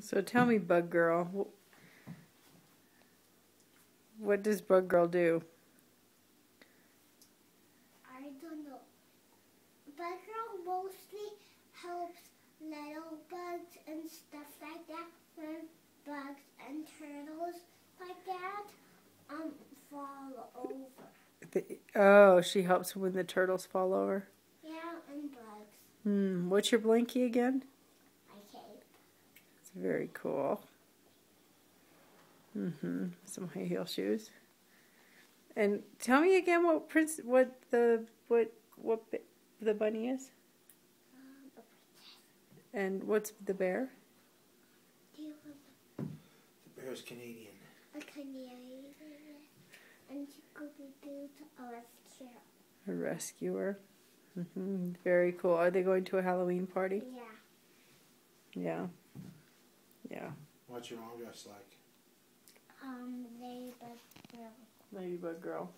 So tell me, Bug Girl, what does Bug Girl do? I don't know. Bug Girl mostly helps little bugs and stuff like that when bugs and turtles like that um fall over. The, oh, she helps when the turtles fall over. Yeah, and bugs. Hmm. What's your blankie again? Very cool. Mm-hmm. Some high heel shoes. And tell me again what prince, what the what what the bunny is. And what's the bear? The bear is Canadian. A Canadian. And she Scooby-Doo's a rescuer. A rescuer. Mm-hmm. Very cool. Are they going to a Halloween party? Yeah. Yeah. Yeah. What's your mom dress like? Um, Ladybug Girl. Ladybug Girl.